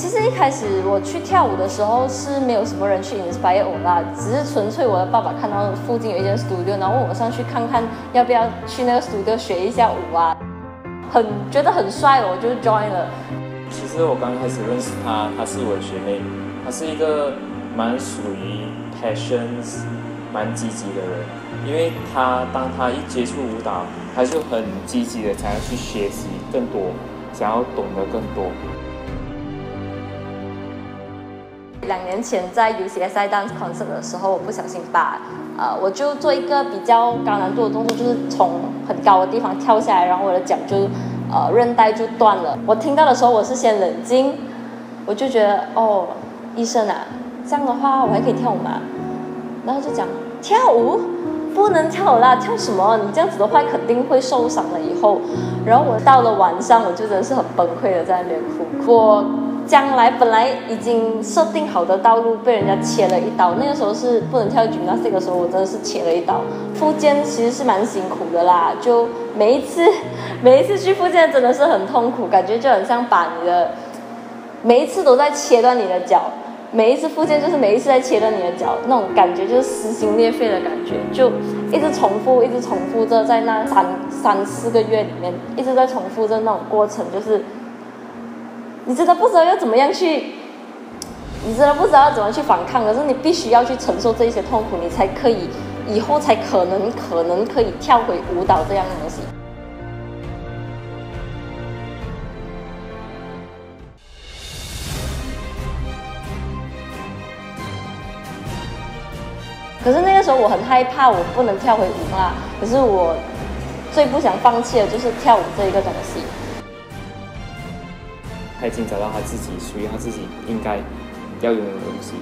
其实一开始我去跳舞的时候是没有什么人去 inspire 我啦，只是纯粹我的爸爸看到附近有一间 studio，然后问我上去看看要不要去那个 studio 学一下舞啊，很觉得很帅，我就 join 了。其实我刚开始认识她，她是我的学妹，她是一个蛮属于 passions、蛮积极的人，因为她当她一接触舞蹈，她就很积极的想要去学习更多，想要懂得更多。两年前在 UCSI Dance Concert 的时候，我不小心把呃，我就做一个比较高难度的动作，就是从很高的地方跳下来，然后我的脚就呃韧带就断了。我听到的时候，我是先冷静，我就觉得哦，医生啊，这样的话我还可以跳舞吗？然后就讲跳舞不能跳舞啦，跳什么？你这样子的话肯定会受伤了以后。然后我到了晚上，我就真的是很崩溃的在那边哭。我。将来本来已经设定好的道路被人家切了一刀，那个时候是不能跳 gymnastic 的时候，我真的是切了一刀。复健其实是蛮辛苦的啦，就每一次每一次去复健真的是很痛苦，感觉就很像把你的每一次都在切断你的脚，每一次复健就是每一次在切断你的脚，那种感觉就是撕心裂肺的感觉，就一直重复，一直重复着在那三三四个月里面一直在重复着那种过程，就是。你真的不知道要怎么样去，你真的不知道要怎么去反抗，可是你必须要去承受这些痛苦，你才可以以后才可能可能可以跳回舞蹈这样的东西。可是那个时候我很害怕，我不能跳回舞啦。可是我最不想放弃的就是跳舞这一个东西。他已经找到他自己属于他自己应该要拥有的东西。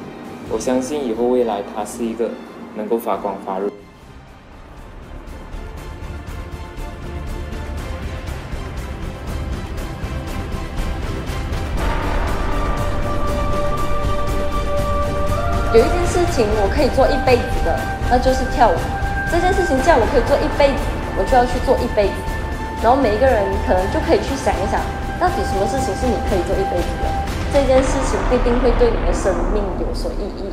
我相信以后未来他是一个能够发光发热。有一件事情我可以做一辈子的，那就是跳舞。这件事情既然我可以做一辈子，我就要去做一辈子。然后每一个人可能就可以去想一想。到底什么事情是你可以做一辈子的？这件事情必定会对你的生命有所意义。